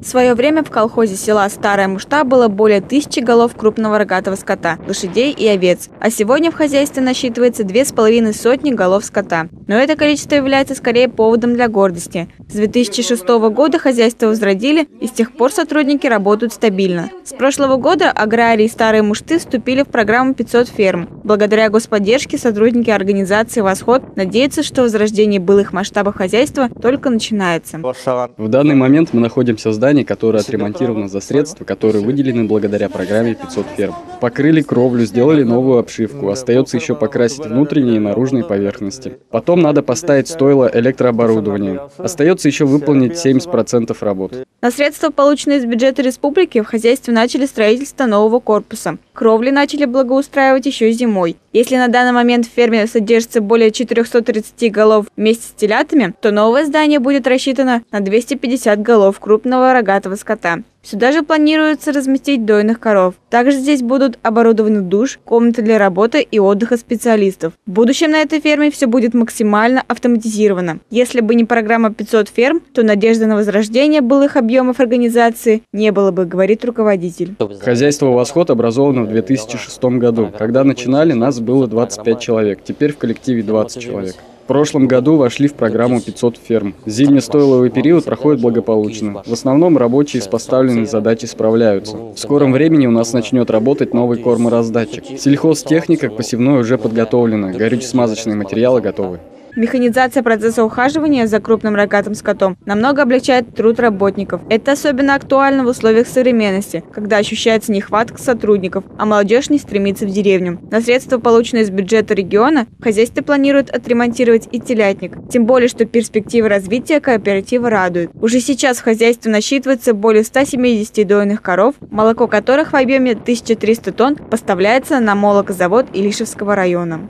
В свое время в колхозе села Старая Мушта было более тысячи голов крупного рогатого скота, лошадей и овец, а сегодня в хозяйстве насчитывается две с половиной сотни голов скота. Но это количество является скорее поводом для гордости. С 2006 года хозяйство возродили, и с тех пор сотрудники работают стабильно. С прошлого года аграрии Старой Мушты вступили в программу 500 ферм. Благодаря господдержке сотрудники организации «Восход» надеются, что возрождение былых масштабов хозяйства только начинается. В данный момент мы находимся в здании, здании, которое отремонтировано за средства, которые выделены благодаря программе 500 ферм. Покрыли кровлю, сделали новую обшивку, остается еще покрасить внутренние и наружные поверхности. Потом надо поставить стойло электрооборудования. Остается еще выполнить 70% работ. На средства, полученные из бюджета республики, в хозяйстве начали строительство нового корпуса. Кровли начали благоустраивать еще зимой. Если на данный момент в ферме содержится более 430 голов вместе с телятами, то новое здание будет рассчитано на 250 голов крупного рогатого скота. Сюда же планируется разместить дойных коров. Также здесь будут оборудованы душ, комнаты для работы и отдыха специалистов. В будущем на этой ферме все будет максимально автоматизировано. Если бы не программа 500 ферм, то надежды на возрождение былых объемов организации не было бы, говорит руководитель. Хозяйство «Восход» образовано в 2006 году. Когда начинали, нас было 25 человек, теперь в коллективе 20 человек. В прошлом году вошли в программу 500 ферм. Зимне-стойловый период проходит благополучно. В основном рабочие с поставленной задачей справляются. В скором времени у нас начнет работать новый кормораздатчик. Сельхозтехника посевной уже подготовлена, горюче-смазочные материалы готовы. Механизация процесса ухаживания за крупным рогатым скотом намного облегчает труд работников. Это особенно актуально в условиях современности, когда ощущается нехватка сотрудников, а молодежь не стремится в деревню. На средства, полученные из бюджета региона, хозяйство планирует отремонтировать и телятник. Тем более, что перспективы развития кооператива радуют. Уже сейчас в хозяйстве насчитывается более 170 дойных коров, молоко которых в объеме 1300 тонн поставляется на молокозавод Илишевского района.